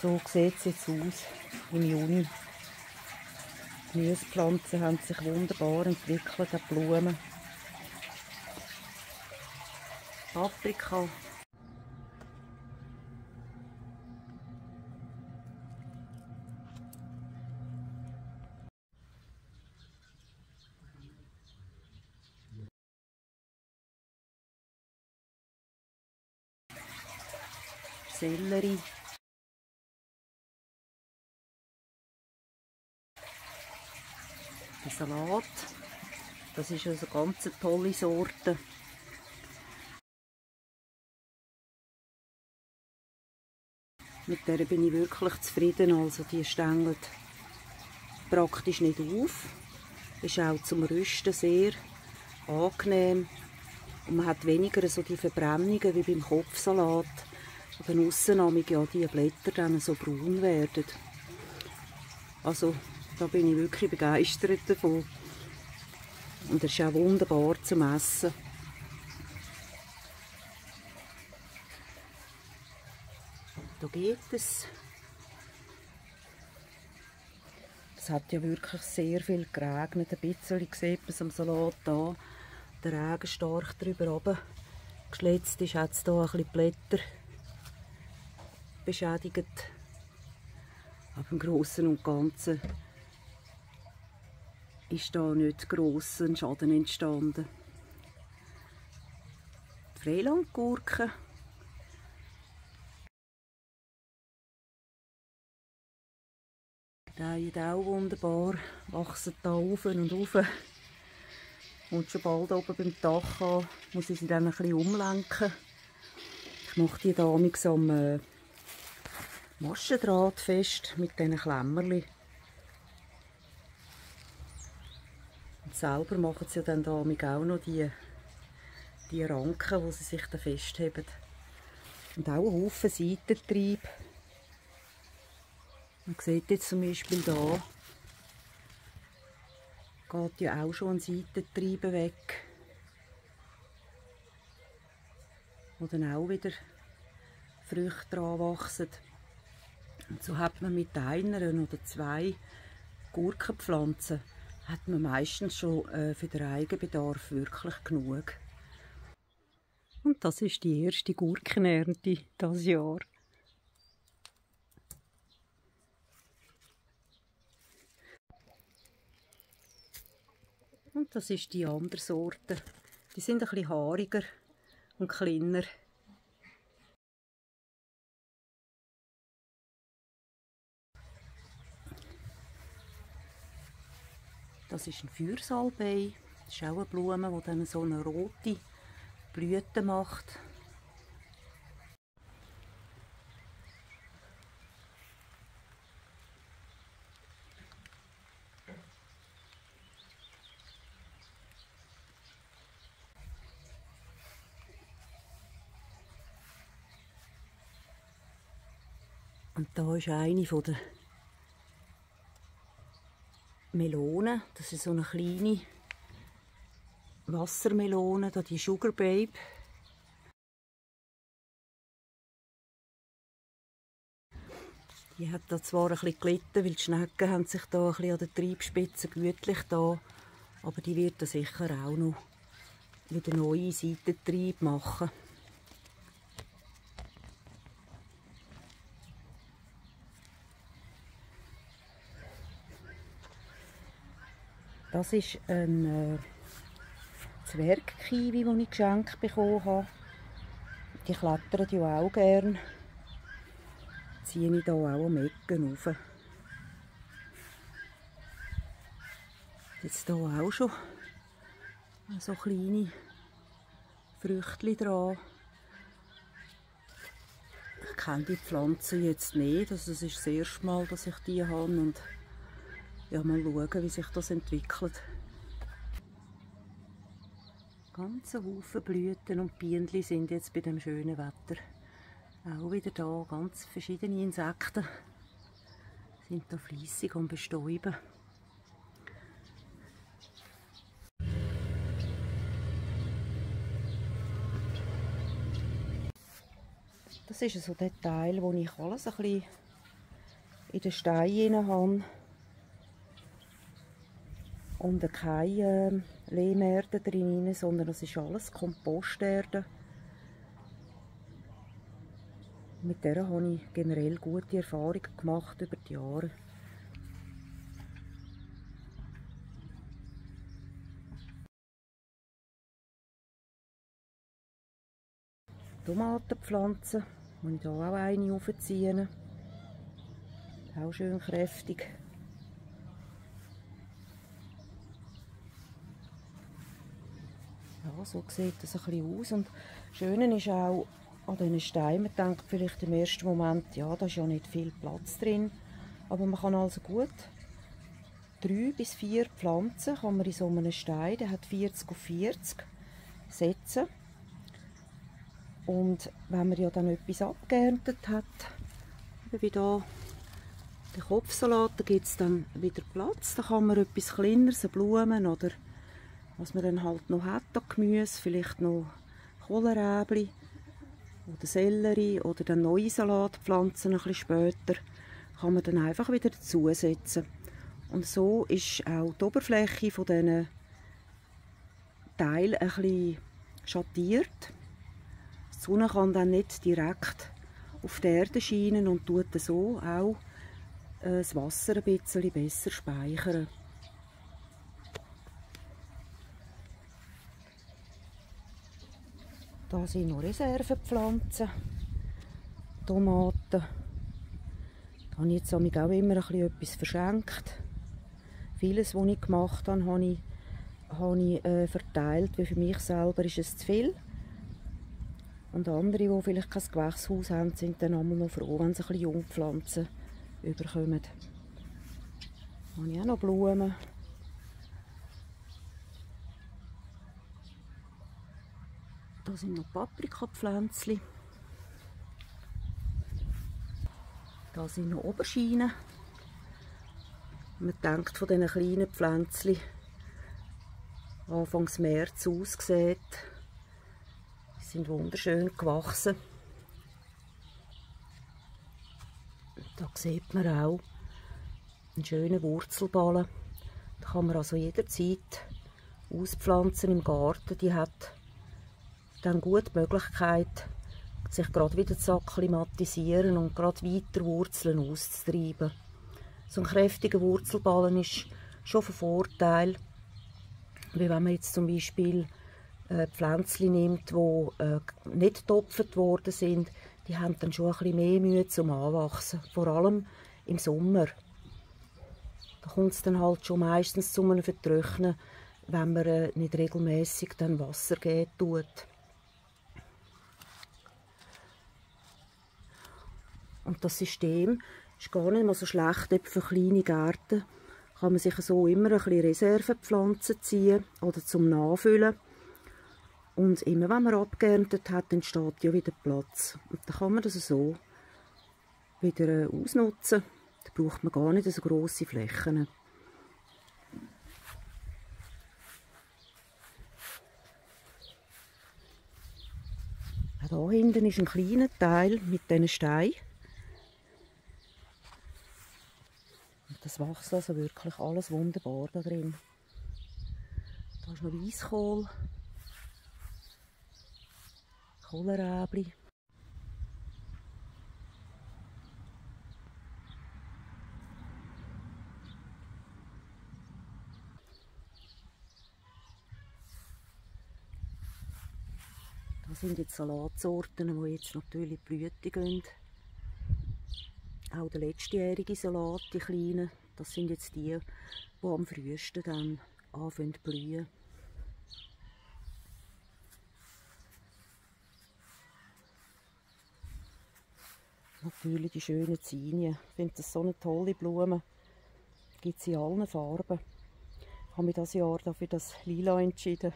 So sieht es jetzt aus im Juni. Die Gemüsepflanzen haben sich wunderbar entwickelt, die Blumen. Paprika. Sellerie. Der Salat. Das ist also ganz eine tolle Sorte. Mit der bin ich wirklich zufrieden. Also die stängelt praktisch nicht auf. Ist auch zum Rüsten sehr angenehm. Und man hat weniger so die Verbrennungen wie beim Kopfsalat. Wenn aussen ja die Blätter dann so braun werden. Also da bin ich wirklich begeistert davon. Und er ist auch wunderbar zum Essen. Da geht es. Es hat ja wirklich sehr viel geregnet. Ein bisschen sieht man es am Salat da. Der Regen stark drüber runter geschletzt ist, hat es hier ein bisschen Blätter beschädigt. Aber im Großen und Ganzen ist da nicht grosser Schaden entstanden. Die Freilandgurken Die auch wunderbar, wachsen da auf und auf. Und schon bald oben beim Dach an, muss ich sie dann ein bisschen umlenken. Ich mache die da am äh, Maschendraht fest mit diesen Klemmerli. Selber machen sie dann da auch noch die, die Ranken, wo sie sich da festheben. Und auch ein Haufen Seitentrieb. Man sieht jetzt zum Beispiel da geht ja auch schon ein Seitentrieb weg. Wo dann auch wieder Früchte dran wachsen. Und so hat man mit einer oder zwei Gurkenpflanzen hat man meistens schon äh, für den Eigenbedarf wirklich genug. Und das ist die erste Gurkenernte dieses Jahr. Und das ist die andere Sorte. Die sind ein bisschen haariger und kleiner. Das ist ein Feuersalbei. Das ist auch eine Blume, die dann so eine rote Blüte macht. Und da ist eine von der Melone. Das ist so eine kleine Wassermelone, da die Sugar Babe. Die hat da zwar ein bisschen gelitten, weil die Schnecken haben sich da ein bisschen an der Triebspitze gütlich da, aber die wird da sicher auch noch wieder neue Seitentrieb machen. Das ist ein äh, Zwergkiwi, den ich geschenkt bekommen habe. Die klettern ja auch gerne. Ziehe ich hier auch am Ecken rauf. Jetzt hier auch schon so kleine Früchte dran. Ich kenne die Pflanzen jetzt nicht, also es ist das erste Mal, dass ich die habe und ja, mal schauen, wie sich das entwickelt. Ganze Haufen Blüten und Bienen sind jetzt bei dem schönen Wetter auch wieder da. Ganz verschiedene Insekten sind da fließig und bestäuben. Das ist so der Teil, wo ich alles ein bisschen in den Stein habe und keine äh, Lehmerde drin, sondern es ist alles Komposterde. Mit der habe ich generell gute Erfahrungen gemacht über die Jahre. Tomatenpflanzen, muss ich hier auch eine aufziehen. Auch schön kräftig. So sieht das ein bisschen aus. Und das Schöne ist auch an diesen Steinen, man denkt vielleicht im ersten Moment, ja, da ist ja nicht viel Platz drin. Aber man kann also gut drei bis vier Pflanzen kann man in so einem Stein, der hat 40 auf 40, setzen. Und wenn man ja dann etwas abgeerntet hat, wie hier den Kopfsalat, da gibt es dann wieder Platz. Da kann man etwas Kleineres, Blumen oder was man dann halt noch hat an Gemüse, vielleicht noch Kohlrabi oder Sellerie oder dann neue Salatpflanzen ein bisschen später, kann man dann einfach wieder dazusetzen. Und so ist auch die Oberfläche von diesen Teilen ein bisschen schattiert. Die Sonne kann dann nicht direkt auf die Erde scheinen und tut so auch äh, das Wasser ein bisschen besser speichern. Da sind noch Reservepflanzen, Tomaten. Da habe ich jetzt auch immer ein bisschen etwas verschenkt. Vieles, was ich gemacht habe, habe ich, habe ich äh, verteilt, weil für mich selber ist es zu viel. Und andere, die vielleicht kein Gewächshaus haben, sind dann einmal noch froh, wenn sie ein bisschen Jungpflanzen überkommen. Da habe ich auch noch Blumen. Da sind noch Paprikapflänzchen. Da sind noch Oberschienen. Man denkt von diesen kleinen Pflänzchen, Anfangs März aussieht. Sie sind wunderschön gewachsen. Da sieht man auch einen schönen Wurzelballen. Da kann man also jederzeit auspflanzen im Garten. Die hat dann gut die Möglichkeit, sich gerade wieder zu akklimatisieren und gerade weiter Wurzeln auszutreiben. So ein kräftiger Wurzelballen ist schon von Vorteil, wie wenn man jetzt zum Beispiel äh, Pflänzchen nimmt, die äh, nicht getopft worden sind, die haben dann schon ein bisschen mehr Mühe zum Anwachsen, vor allem im Sommer. Da kommt es dann halt schon meistens zu einem Vertrocknen, wenn man äh, nicht regelmäßig dann Wasser geben tut. Und das System ist gar nicht mal so schlecht für kleine Gärten. Kann man sich so immer ein bisschen Reservepflanzen ziehen oder zum Nachfüllen. Und immer wenn man abgeerntet hat, entsteht ja wieder Platz. Und dann kann man das so wieder äh, ausnutzen. Da braucht man gar nicht so grosse Flächen. Hier hinten ist ein kleiner Teil mit diesen Steinen. Das wächst also wirklich alles wunderbar da drin. Da ist noch Weißkohl, Kohlrabi. Das sind jetzt Salatsorten, die jetzt natürlich Blüte gehen. Auch der letztjährige Salat, die kleinen, das sind jetzt die, die am frühesten dann anfangen zu blühen. Natürlich die schönen Zinien. Ich finde das so eine tolle Blume. Gibt es in allen Farben. Ich habe mich dieses Jahr dafür das Lila entschieden.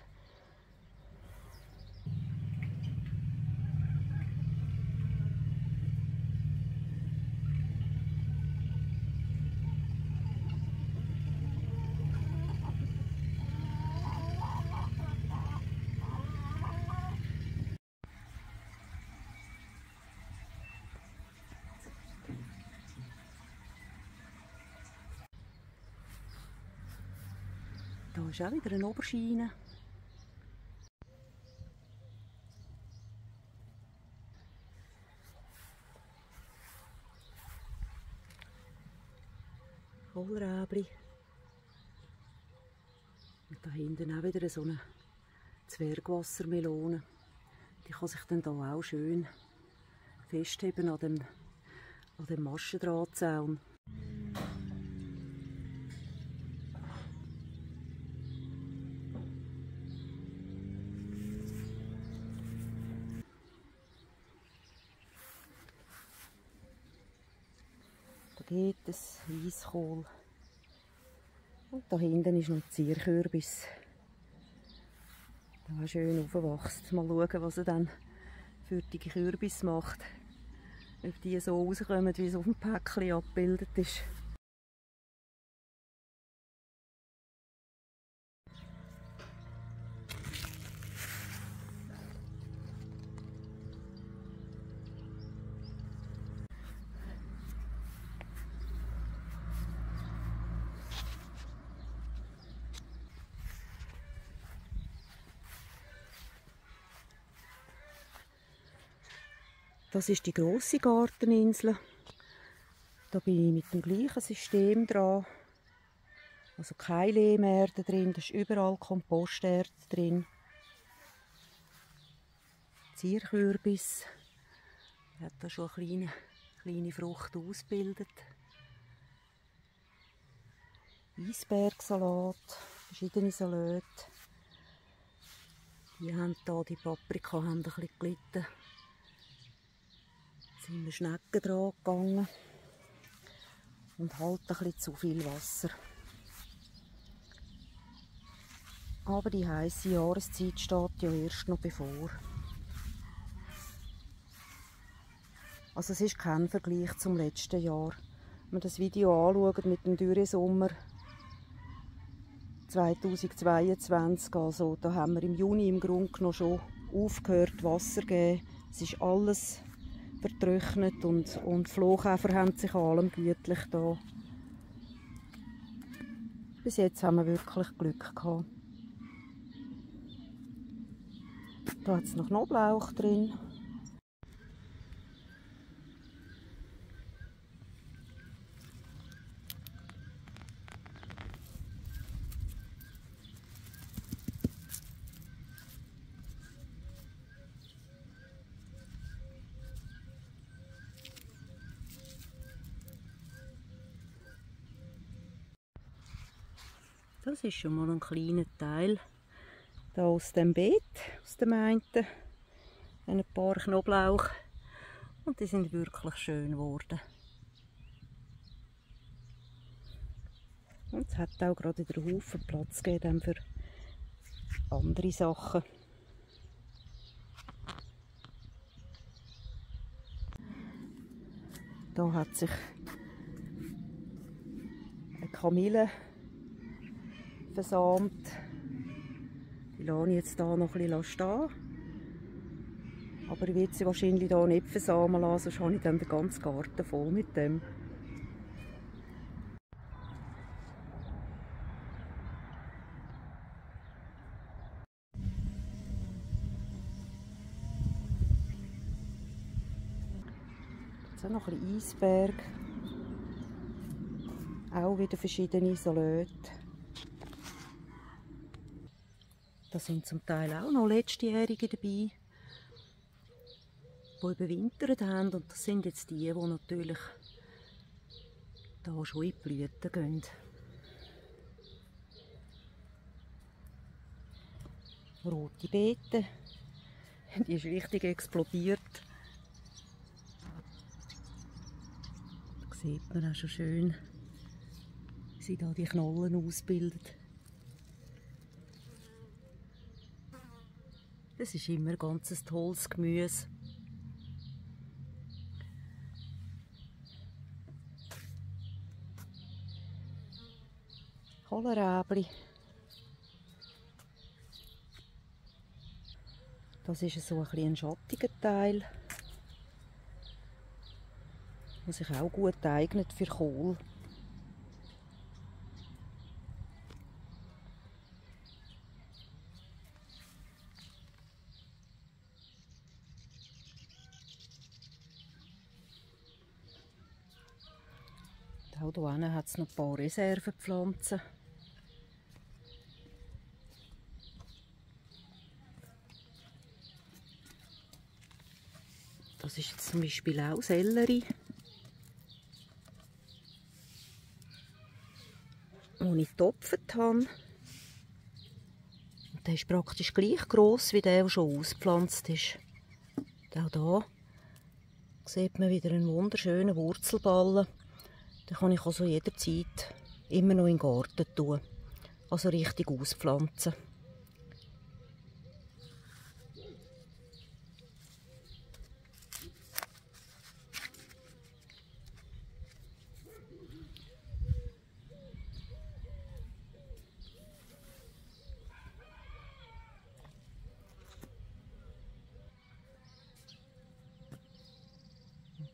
Ist auch wieder eine Oberschiene. Kohlräbli. Und da hinten auch wieder so eine Zwergwassermelone. Die kann sich dann da auch schön festheben an dem, an dem Maschendrahtzaun. Da geht es Weißkohl. Und da hinten ist noch Zierkürbis. Da schön aufwächst. Mal schauen, was er dann für die Kürbis macht. Ob die so rauskommen, wie es auf dem Päckchen abgebildet ist. Das ist die große Garteninsel. Da bin ich mit dem gleichen System dran. Also keine Lehmerde drin, da ist überall Komposterde drin. Zierkürbis. Er hat da schon eine kleine, kleine Frucht ausgebildet. Eisbergsalat, verschiedene Salate. Die haben da, die Paprika haben ein bisschen gelitten sind wir Schnecken dran gegangen und halt ein bisschen zu viel Wasser. Aber die heiße Jahreszeit steht ja erst noch bevor. Also es ist kein Vergleich zum letzten Jahr. Wenn man das Video anschaut mit dem Dürresommer 2022, also da haben wir im Juni im Grunde genommen schon aufgehört Wasser zu geben. Es ist alles vertrocknet und, und Flohkäfer haben sich an allem gütlich da. Bis jetzt haben wir wirklich Glück gehabt. Da hat es noch Knoblauch drin. Das ist schon mal ein kleiner Teil da aus dem Beet, aus dem einen. Ein paar Knoblauch. Und die sind wirklich schön geworden. Und es hat auch gerade wieder Haufen Platz gegeben für andere Sachen. Da hat sich eine Kamille versamt. Die lasse ich jetzt hier noch ein bisschen stehen. Aber ich werde sie wahrscheinlich hier nicht versamen lassen, sonst habe ich dann den ganzen Garten voll mit dem. Jetzt auch noch ein Eisberg. Auch wieder verschiedene Salate. Da sind zum Teil auch noch Letztjährige dabei, die überwintert haben. Und das sind jetzt die, die natürlich da schon in die Blüten gehen. Rote Beete, die ist richtig explodiert. Da sieht man auch schon schön, wie sie da die Knollen ausbildet. Das ist immer ganz ein tolles Gemüse. Kohlrabi. Das ist so ein, ein schattiger Teil, der sich auch gut eignet für Kohl. Auch hier hat es noch ein paar Reservepflanzen. Das ist jetzt zum Beispiel auch Sellerie. Den ich getopft habe. der ist praktisch gleich groß wie der, der schon ausgepflanzt ist. Auch hier sieht man wieder einen wunderschönen Wurzelballen. Den kann ich also jederzeit immer noch in den Garten tun. Also richtig auspflanzen.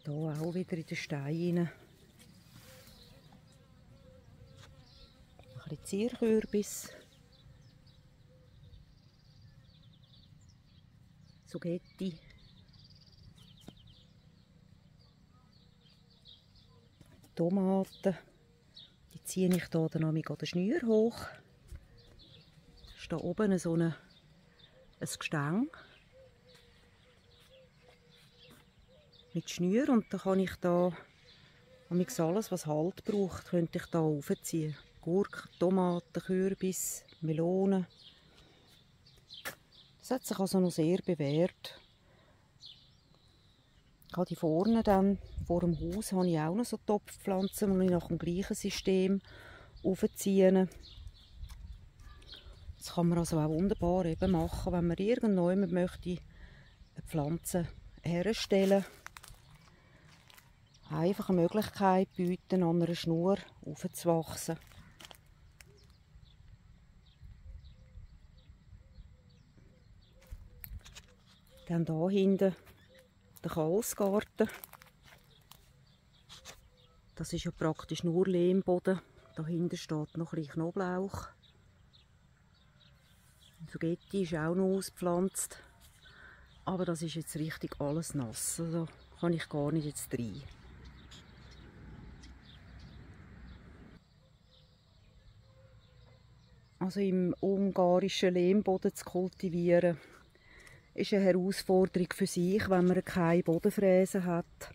Hier auch wieder in den Stein rein. Ein bisschen Zierkürbis. Sugetti. Tomaten. Die ziehe ich hier dann noch den Schnür hoch. Da ist oben so eine, ein Gestänge. mit Schnür und dann kann ich da alles, was Halt braucht, könnte ich da aufziehen. Gurke, Tomaten, Kürbis, Melonen. Das hat sich also noch sehr bewährt. Gerade vorne dann, vor dem Haus, habe ich auch noch so Topfpflanzen, die ich nach dem gleichen System aufziehen. Das kann man also auch wunderbar eben machen, wenn man irgendjemand möchte eine Pflanze herstellen einfach eine Möglichkeit bieten, an einer Schnur aufzuwachsen. Dann hier hinten der Kalsgarten. Das ist ja praktisch nur Lehmboden. Dahinter steht noch ein bisschen Knoblauch. Spaghetti ist auch noch ausgepflanzt. Aber das ist jetzt richtig alles nass. Also kann ich gar nicht jetzt rein. also im ungarischen Lehmboden zu kultivieren, ist eine Herausforderung für sich, wenn man keine Bodenfräse hat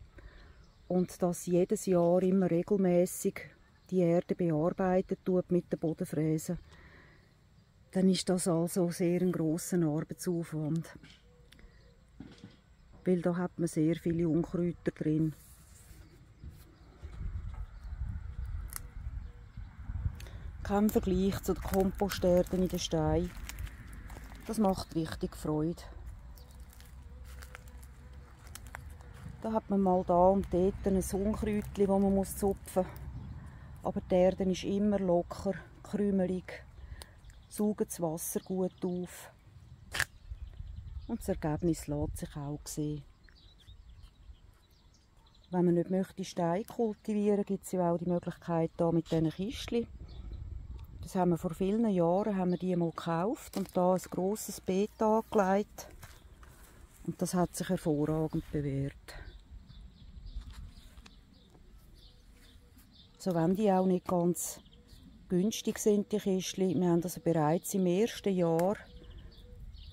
und das jedes Jahr immer regelmäßig die Erde bearbeitet tut mit der Bodenfräse, dann ist das also sehr ein grosser Arbeitsaufwand. Weil da hat man sehr viele Unkräuter drin. kein Vergleich zu den Kompostärten in den Steinen. Das macht richtig Freude. Da hat man mal da und dort ein Unkräutchen, das man muss zupfen muss. Aber die Erde ist immer locker, krümelig, saugt das Wasser gut auf. Und das Ergebnis lässt sich auch sehen. Wenn man nicht möchte Steine kultivieren, gibt es ja auch die Möglichkeit hier mit diesen Kistchen das haben wir vor vielen Jahren haben wir die mal gekauft und da ein grosses Beet angelegt. Und das hat sich hervorragend bewährt. So wenn die auch nicht ganz günstig sind, die Kistchen. Wir haben also bereits im ersten Jahr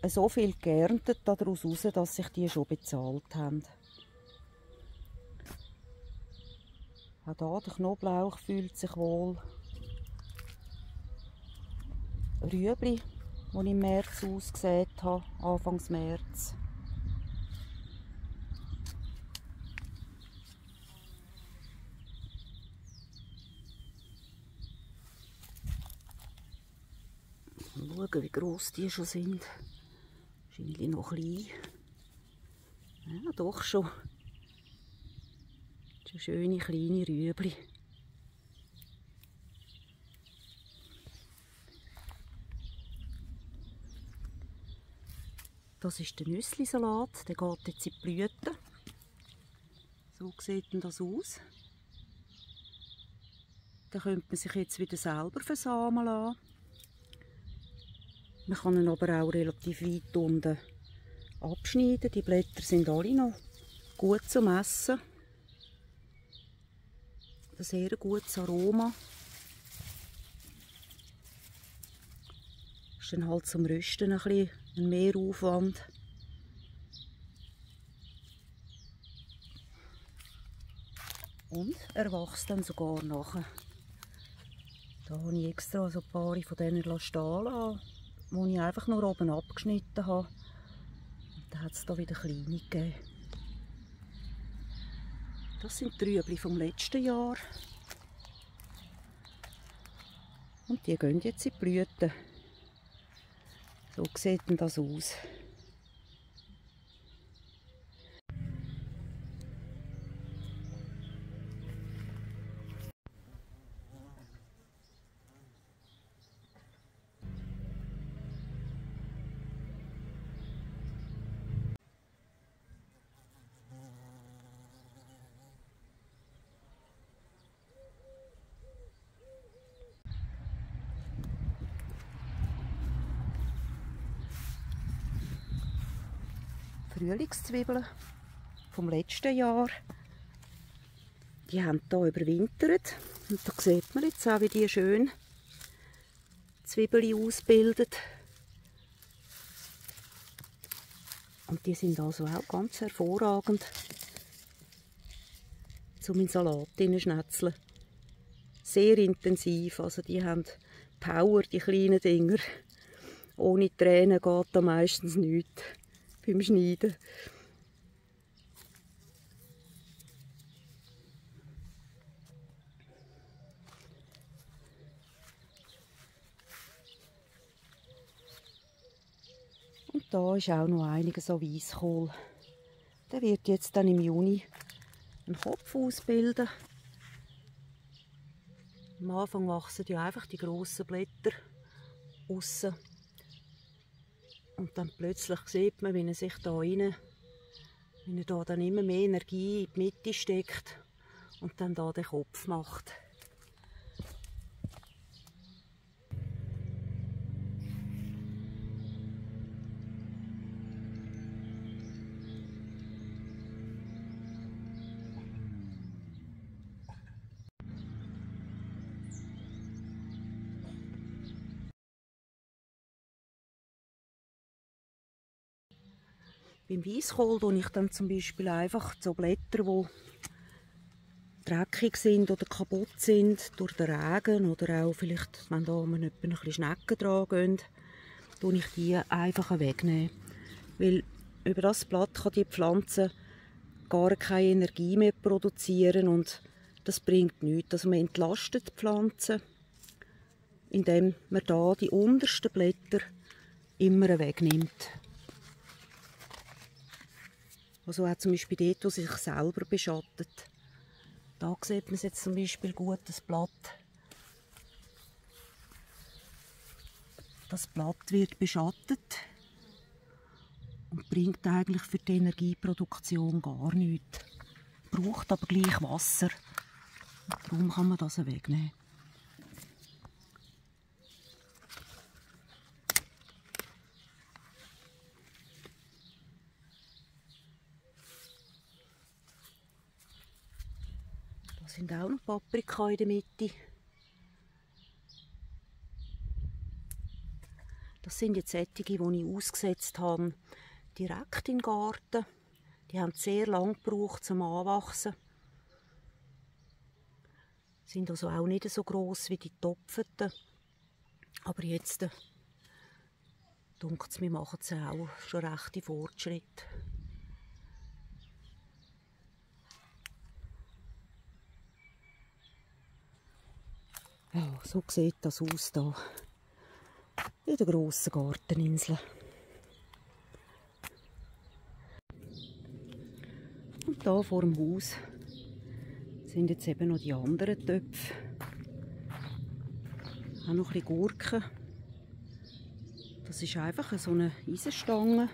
so viel geerntet daraus heraus, dass sich die schon bezahlt haben. Auch hier der Knoblauch fühlt sich wohl. Rüebli, die ich im März ausgesät habe, Anfangs März. Mal schauen, wie gross die schon sind. Wahrscheinlich noch klein. Ja, doch schon. Schon schöne kleine Rüebli. Das ist der Nüsslisalat, der geht jetzt in die Blüten. So sieht das aus. Da könnte man sich jetzt wieder selber versamen lassen. Man kann ihn aber auch relativ weit unten abschneiden. Die Blätter sind alle noch gut zum Essen. ein sehr gutes Aroma. Ist dann halt zum Rösten ein bisschen ein Mehraufwand. Und er wächst dann sogar nachher. Da habe ich extra so ein paar von denen stehen lassen, die ich einfach nur oben abgeschnitten habe. Und dann hat es da wieder kleine gegeben. Das sind die Rüebli vom letzten Jahr. Und die gehen jetzt in die Blüten. So sieht das aus. Frühlingszwiebeln vom letzten Jahr. Die haben hier überwintert. Und da sieht man jetzt auch, wie die schön Zwiebeln ausbilden. Und die sind also auch ganz hervorragend zum in Salat schnetzeln. Sehr intensiv, also die haben Power, die kleinen Dinger. Ohne Tränen geht da meistens nichts beim Schneiden. Und da ist auch noch einiges so Weißkohl. Der wird jetzt dann im Juni einen Kopf ausbilden. Am Anfang wachsen ja einfach die grossen Blätter aussen. Und dann plötzlich sieht man, wie er sich da rein, wie er da dann immer mehr Energie in die Mitte steckt und dann da den Kopf macht. Beim Weißkohl tue ich dann zum Beispiel einfach so Blätter, die dreckig sind oder kaputt sind durch den Regen oder auch vielleicht, wenn da ein bisschen Schnecken dran gehen, tue ich die einfach wegnehmen. Weil über das Blatt kann die Pflanze gar keine Energie mehr produzieren und das bringt nichts. Also man entlastet die Pflanze, indem man da die untersten Blätter immer wegnimmt. Also auch zum Beispiel dort, wo sich selber beschattet. Da sieht man jetzt zum Beispiel gut, das Blatt. Das Blatt wird beschattet und bringt eigentlich für die Energieproduktion gar nichts. Braucht aber gleich Wasser. darum kann man das wegnehmen. Sind auch noch Paprika in der Mitte. Das sind jetzt solche, die ich ausgesetzt habe, direkt im Garten. Die haben sehr lange gebraucht zum Anwachsen. Sind also auch nicht so groß wie die Topfeten. Aber jetzt äh, dunkt es, wir machen es auch schon rechte Fortschritte. Ja, so sieht das aus hier in der grossen Garteninsel. Und da vor dem Haus sind jetzt eben noch die anderen Töpfe. Auch noch ein Gurken. Das ist einfach so eine Eisenstange,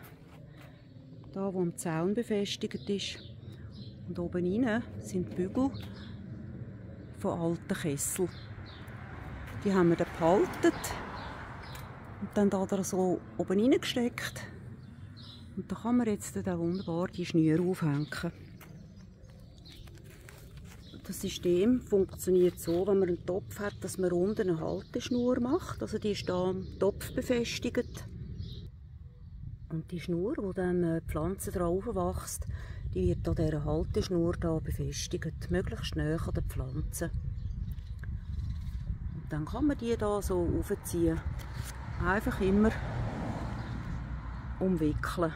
da wo am Zaun befestigt ist. Und oben rein sind Bügel von alten Kesseln. Die haben wir dann behalten und dann da so oben reingesteckt. Und da kann man jetzt dann wunderbar die Schnüre aufhängen. Das System funktioniert so, wenn man einen Topf hat, dass man unten eine Halteschnur macht. Also die ist da am Topf befestigt. Und die Schnur, wo dann äh, die Pflanze drauf wächst, die wird an dieser Halteschnur da befestigt, möglichst näher an der Pflanze. Dann kann man die da so aufziehen. Einfach immer umwickeln.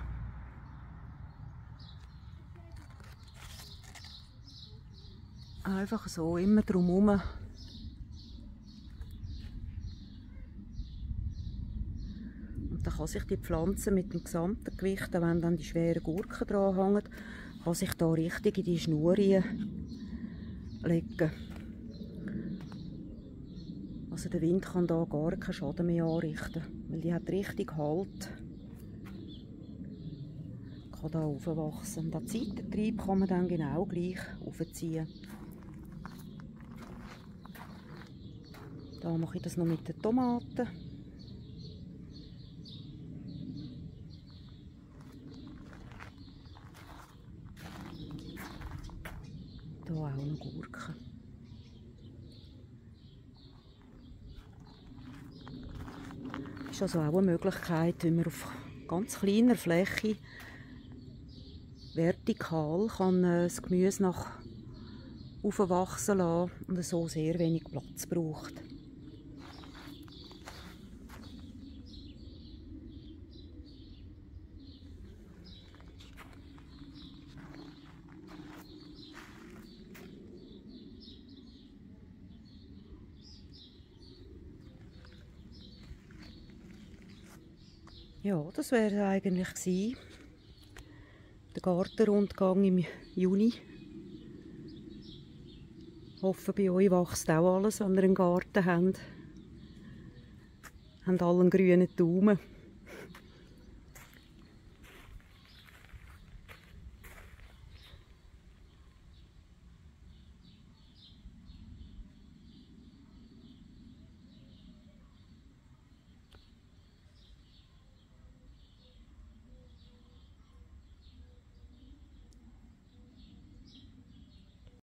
Einfach so, immer drumherum. Und dann kann sich die Pflanze mit dem gesamten Gewicht, wenn dann die schweren Gurken dran hängen, kann sich da richtig in die Schnur legen. Also der Wind kann da gar keinen Schaden mehr anrichten, weil die hat richtig Halt. Kann da aufwachsen. Und den Zeitentrieb kann man dann genau gleich aufziehen. Da mache ich das noch mit den Tomaten. Da auch noch Gurken. Ist also auch eine Möglichkeit, wie man auf ganz kleiner Fläche vertikal kann äh, das Gemüse nach aufwachsen lassen und so sehr wenig Platz braucht. Ja, das wäre eigentlich gewesen. Der Gartenrundgang im Juni. Ich hoffe, bei euch wächst auch alles, wenn ihr einen Garten habt. Habt alle einen grünen Daumen.